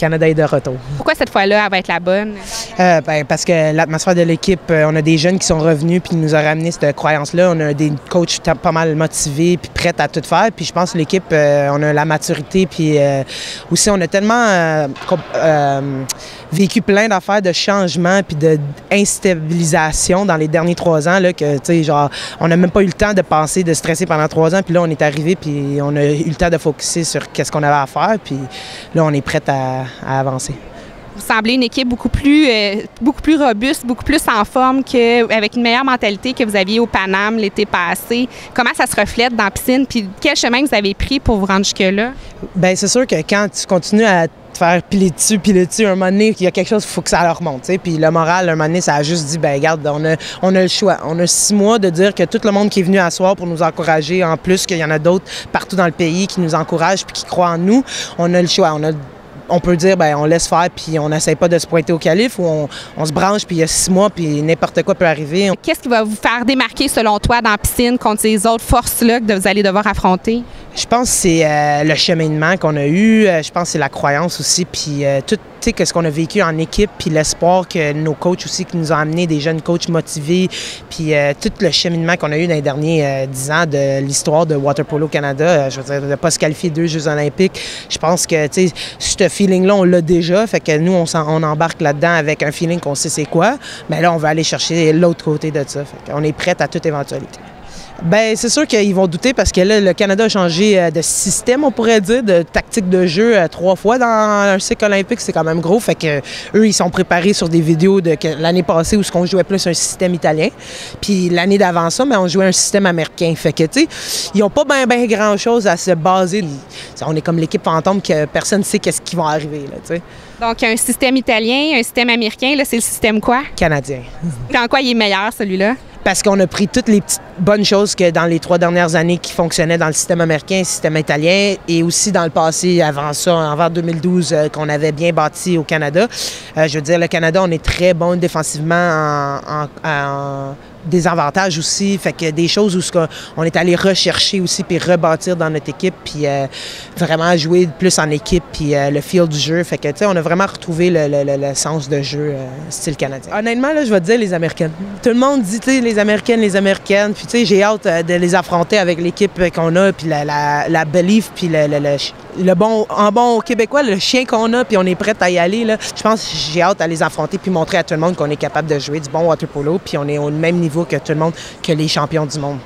Canada est de retour. Pourquoi cette fois-là, elle va être la bonne? Euh, ben, parce que l'atmosphère de l'équipe, euh, on a des jeunes qui sont revenus puis qui nous ont ramené cette croyance-là. On a des coachs pas mal motivés puis prêts à tout faire. Puis je pense que l'équipe, euh, on a la maturité puis aussi on a tellement vécu plein d'affaires de changements puis d'instabilisation dans les derniers trois ans là, que, tu sais, genre, on n'a même pas eu le temps de penser, de stresser pendant trois ans. Puis là, on est arrivé puis on a eu le temps de focuser sur qu'est-ce qu'on avait à faire. Puis là, on est prêt à à avancer. Vous semblez une équipe beaucoup plus, euh, beaucoup plus robuste, beaucoup plus en forme, que, avec une meilleure mentalité que vous aviez au Paname l'été passé. Comment ça se reflète dans la piscine? Puis quel chemin vous avez pris pour vous rendre jusque-là? Bien, c'est sûr que quand tu continues à te faire piler dessus, piler dessus, un moment donné, il y a quelque chose, il faut que ça leur remonte. Puis le moral, un moment donné, ça a juste dit, ben regarde, on a, on a le choix. On a six mois de dire que tout le monde qui est venu à soir pour nous encourager, en plus qu'il y en a d'autres partout dans le pays qui nous encouragent puis qui croient en nous, on a le choix. On a on peut dire, ben on laisse faire, puis on n'essaie pas de se pointer au calife, ou on, se branche, puis il y a six mois, puis n'importe quoi peut arriver. Qu'est-ce qui va vous faire démarquer, selon toi, dans la piscine contre ces autres forces-là que vous allez devoir affronter? Je pense que c'est euh, le cheminement qu'on a eu. Euh, je pense que c'est la croyance aussi, puis euh, tout ce qu'on a vécu en équipe, puis l'espoir que nos coachs aussi qui nous ont amené, des jeunes coachs motivés, puis tout le cheminement qu'on a eu dans les derniers dix ans de l'histoire de Water Polo Canada, je veux dire, de ne pas se qualifier deux Jeux olympiques. Je pense que, ce feeling-là, on l'a déjà, fait que nous, on, embarque là-dedans avec un feeling qu'on sait c'est quoi, mais là, on va aller chercher l'autre côté de ça. On est prêt à toute éventualité. Bien, c'est sûr qu'ils vont douter parce que là, le Canada a changé euh, de système, on pourrait dire, de tactique de jeu euh, trois fois dans un cycle olympique. C'est quand même gros. Fait que eux, ils sont préparés sur des vidéos de l'année passée où ce qu'on jouait plus un système italien. Puis l'année d'avant ça, mais on jouait un système américain. Fait que, tu sais, ils n'ont pas bien ben grand-chose à se baser. On est comme l'équipe fantôme que personne ne sait qu'est-ce qui va arriver, là, tu sais. Donc, un système italien, un système américain, là, c'est le système quoi? Canadien. En quoi il est meilleur, celui-là? Parce qu'on a pris toutes les petites bonnes choses que dans les trois dernières années qui fonctionnaient dans le système américain, le système italien, et aussi dans le passé, avant ça, avant 2012, euh, qu'on avait bien bâti au Canada. Euh, je veux dire, le Canada, on est très bon défensivement en des avantages aussi. Fait que des choses où on est allé rechercher aussi puis rebâtir dans notre équipe puis euh, vraiment jouer plus en équipe puis euh, le feel du jeu. Fait que tu sais, on a vraiment retrouvé le, sens de jeu euh, style canadien. Honnêtement là, je vais te dire les Américaines. Tout le monde dit tu les Américaines, les Américaines. Puis tu sais, j'ai hâte de les affronter avec l'équipe qu'on a puis la, la, la belief puis le, le, bon en bon québécois le chien qu'on a puis on est prêt à y aller là. Je pense que j'ai hâte à les affronter puis montrer à tout le monde qu'on est capable de jouer du bon water polo puis on est au même niveau que tout le monde, que les champions du monde.